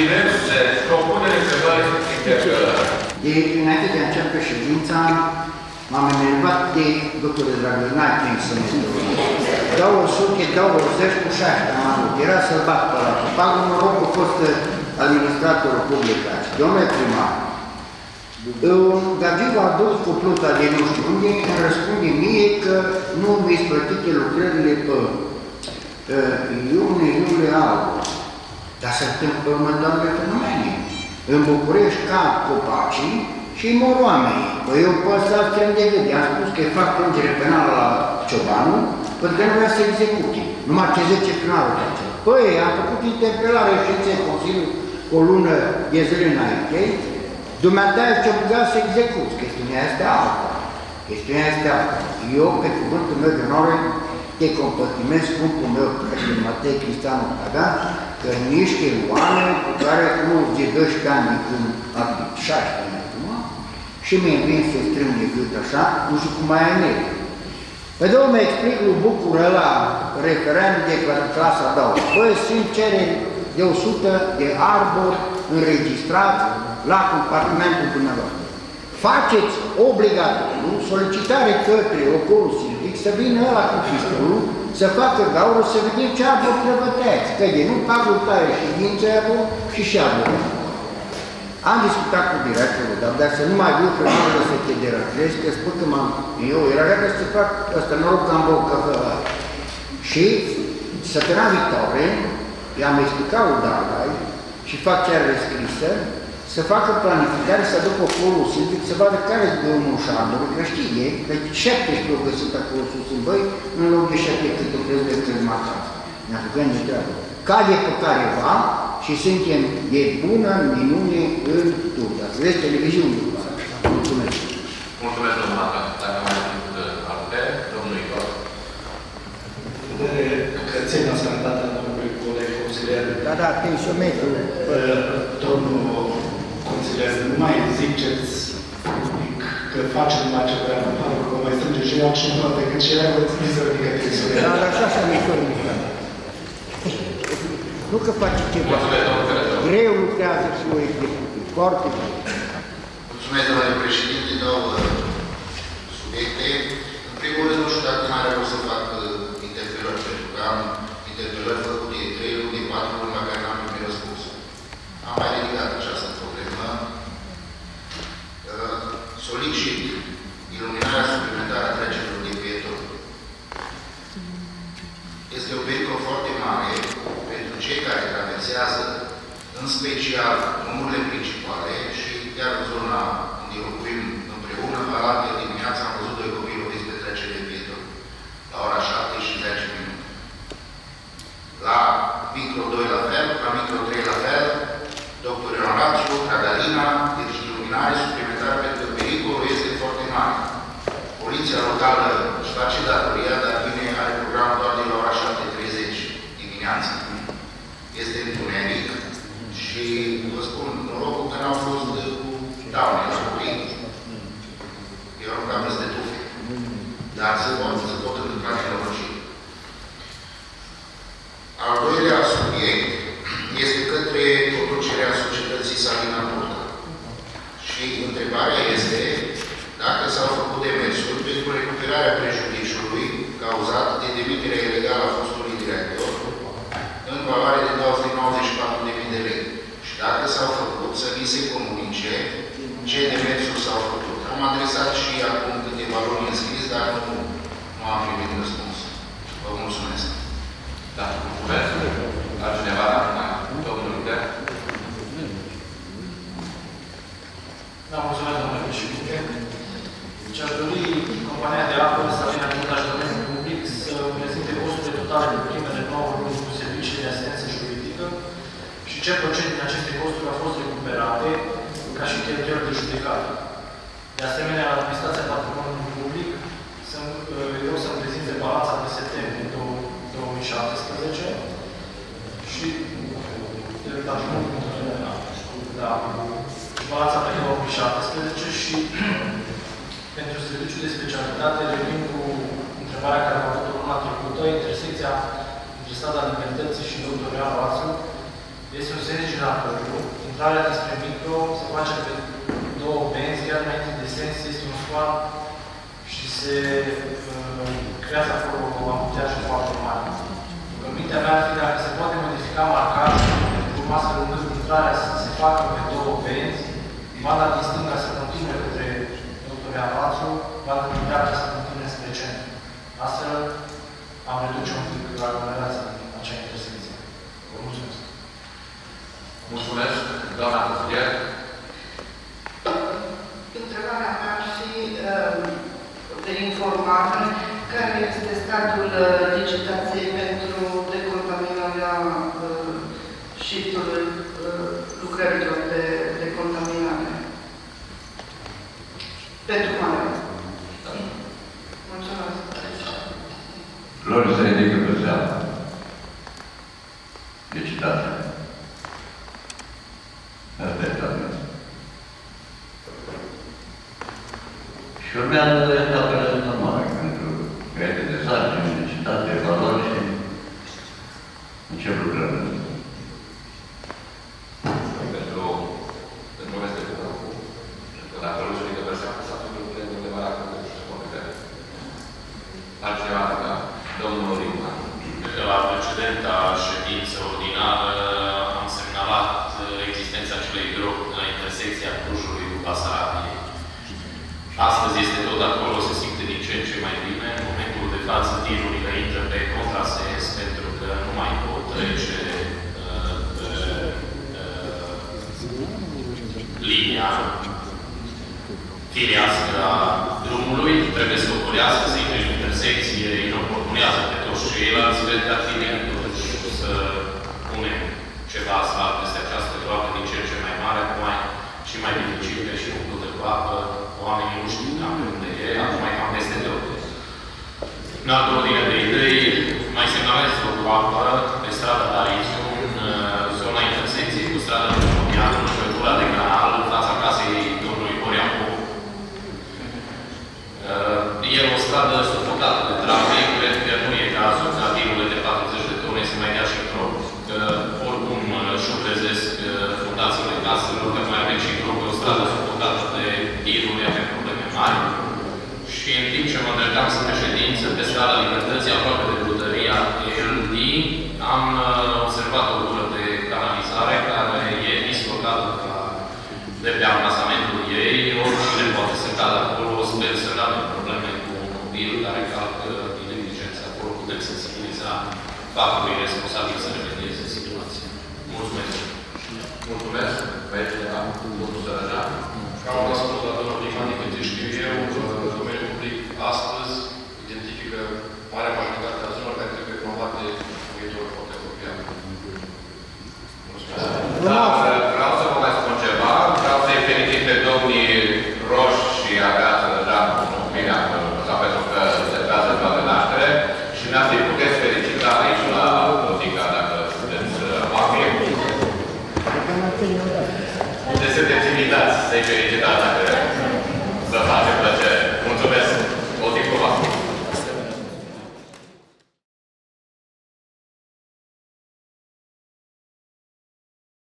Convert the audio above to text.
diverse propuneri, întrebări, interpelări. De, înainte de a începe ședința, m-am enervat de doctorul Dragoi, n-ai timp să ne 200, 20 cu 6 am avut, era să-l bat pe ăla. Pagul noroc a fost administratorul public aici. Domnule primar, Gagiu a dus cu pluta de nu știu unde, îmi răspunde mie că nu mi-s plătite lucrările pe uh, iunie, iulie, august. Dar se întâmplă următoarele fenomene. În București cad copacii și mor oamenii. Păi eu pe ăsta strâng de gând. I-am spus că fac plângere penală la Ciobanu, pentru că nu vrea să execute. Numai ce 10 primarul face. Păi, am făcut interpelare și în Consiliul cu o lună de zile înainte, Dumneata ești obligat să execuți. Chestiunea este alta. Chestiunea este alta. Eu, pe cuvântul meu de onoare, te compătimez scumpul meu, prieten Matei Cristianu Pagan, că niște oameni cu care nu de 12 ani de când am 16 ani acum, și mi-e vin să strâng de gât așa, nu știu cum mai ai negru. Păi domnul mă explic lui Bucură la referendum de clasa a doua. Păi sunt cereri de 100 de arbori înregistrați la compartimentul dumneavoastră. Faceți obligatoriu solicitare către ocolul silvic să vină la cu fiscalul, să facă gaură, să vedem ce arbor trebuie tăiați. Că de nu pagul taie și din cerul și și arbor. Am discutat cu directorul, dar, dar să nu mai viu că nu să te deranjezi, că spun că m-am... Eu era gata să fac ăsta, noroc că am băut cafea. Și săptămâna viitoare i-am explicat lui Dalai și fac chiar rescrisă, să facă planificare, să ducă polul silvic, să vadă care e drumul șandului, că știe, că 17 au găsit acolo sus în băi, în loc de 7 cât o crezi de când marcați. Ne apucăm de treabă. Cade pe careva și suntem de bună minune în Turda. Să vezi televiziune după Mulțumesc. Mulțumesc, domnul Mata. Dacă mai sunt alte, domnul Igor. Că țin la sănătatea domnului coleg consilier. Da, da, tensiometrul. Domnul consilier, nu mai ziceți că facem numai ce vrea, pentru că mai strânge și eu și nu decât și eu, îți să ridică tensiunea. Da, dar așa să mi Nu că face ceva. Mulțumesc, domnul Cărător. Greu lucrează și o execuție. Foarte greu. Mulțumesc, domnule președinte, două subiecte. În primul rând, nu știu dacă mai are rost să fac uh, interpelări, pentru că am interpelări făcute de trei luni, de patru luni, la care n-am primit răspuns. Am mai ridicat această problemă. Uh, Solicit iluminarea suplimentară a trecerilor de pieton. Este o pericol foarte mare pentru cei care traversează, în special drumurile principale și chiar în zona unde locuim împreună, alaltă dimineața am văzut doi copii loviți pe trecere de pieton, la ora 7 și 10 minute. La micro 2 la fel, la micro 3 la fel, doctor Ionațiu, Cadalina, deci iluminare suplimentară pentru că pericolul este foarte mare. Poliția locală își face datoria, dar vine, are program doar de la ora 7.30 dimineața. Este întuneric și vă spun, norocul că n-au fost cu daune la copii. Eu nu cam de tufe. Dar se pot, se pot întâmpla nenorociri. Al doilea subiect este către conducerea societății Salina Turda. Și întrebarea este dacă s-au făcut demersuri pentru recuperarea prejudiciului cauzat de demiterea ilegală a fostului director în valoare de 294.000 de lei. Și dacă s-au făcut, să vi se comunice ce demersuri s-au făcut. Am adresat și acum câteva luni în scris, dar nu, nu am primit răspuns. Vă mulțumesc. Da, mulțumesc. Altcineva? Da, domnul Udea. Da, mulțumesc, domnule președinte. Deci aș dori compania de apă, Salina Montaj Domeniul Public, să prezinte costurile totale de primele 9 luni cu servicii de asistență juridică și ce procent din aceste costuri au fost recuperate ca și cheltuieli de judecată. De asemenea, administrația patrimoniului public, sunt, eu să-mi prezinte balanța de septembrie 2017 și de patrimoniul da, balanța pe 2017 și pentru serviciul de specialitate revin cu întrebarea care am avut-o luna trecută, intersecția între strada Libertății și Dr. Ioan Vațu, Este un sens giratoriu. Intrarea dinspre micro se face pe două benzi, chiar înainte de sens este un scoat și se uh, creează acolo o amputeajă foarte mare. Mintea mea ar fi dacă se poate modifica marcatul, pentru astfel încât intrarea să se facă pe două benzi, banda din stânga să continue către dr. Avatru, banda din dreapta să continue spre centru. Astfel am reduce un pic aglomerația din acea intersecție. Vă mulțumesc. Mulțumesc, doamna consilier. Întrebarea mea ar fi uh, de informare care este stadiul uh, licitației pentru decontaminarea uh, șiftului uh, lucrărilor de decontaminare pentru mare. Mulțumesc. Lor se ridică pe seama. Licitație. Asta e stadiul. Și urmează etapele normale pentru credite de sarcini, licitate, valori și încep lucrările. Pentru, pentru este cu că dacă nu se ridică pe seama, s-a făcut lucrurile de undeva la câte și competent. Altcineva, dacă domnul Rimman. La precedenta ședință ordinară am semnalat existența acelei gropi la intersecția Clujului cu Basarabiei. Astăzi este tot acolo, se simte din ce în ce mai bine. În momentul de față, tirurile intră pe contrasens pentru că nu mai pot trece uh, pe, uh, linia firească a drumului, trebuie să ocolească, să intre în intersecție, inoportunează pe toți ceilalți, cred că ar fi bine totuși să punem ceva asfalt peste această groapă din ce în ce mai mare, acum mai și mai dificil, că și umplută cu apă, oamenii nu știu cam pe unde e, acum e cam peste tot. În altă ordine de idei, mai semnalez o groapă pe strada Darițiu, în uh, zona intersecției cu strada Dumovian, în legătura de canal, în fața casei domnului Horia Popu. Uh, E o stradă sufocată de trafic, cred că nu e cazul ca tirurile de 40 de tone să mai dea și prop. Că oricum uh, șubrezesc uh, fundațiile caselor, că mai avem și prop pe o stradă sufocată de tiruri, avem probleme mari. Și în timp ce mă îndreptam spre ședință, pe strada Libertății, aproape de brutăria LD, am uh, observat o gură de canalizare care e dislocată de la de pe amplasamentul ei, oricine poate să cadă acolo, sper să nu avem probleme cu un copil care calcă din negligență acolo, putem sensibiliza factorii responsabili să remedieze situația. Mulțumesc! Mulțumesc. Mai e cineva? Domnul Sărăjan. Ca am răspuns la domnul Liman, din câte știu eu, domeniul public astăzi identifică marea majoritate a zonelor care trebuie promovate în viitorul foarte apropiat. Mulțumesc. Dar vreau să vă mai spun ceva. Vreau să-i felicit pe domnii Roș și Agață deja nu bine am lăsat pentru că se trase ziua de naștere și ne să-i puteți felicita aici la muzica dacă sunteți uh, amabil. Puteți să te invitați să-i felicitați